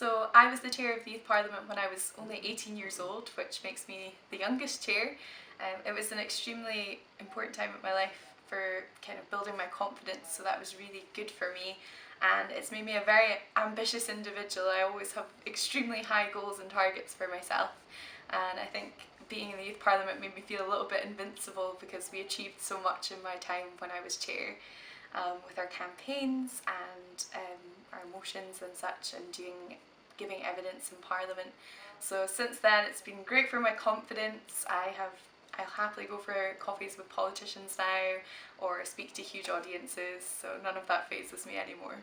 So I was the chair of the Youth Parliament when I was only 18 years old, which makes me the youngest chair. Um, it was an extremely important time of my life for kind of building my confidence, so that was really good for me. And it's made me a very ambitious individual. I always have extremely high goals and targets for myself. And I think being in the Youth Parliament made me feel a little bit invincible because we achieved so much in my time when I was chair um, with our campaigns and motions and such and doing giving evidence in Parliament. So since then it's been great for my confidence. I have I'll happily go for coffees with politicians now or speak to huge audiences so none of that fazes me anymore.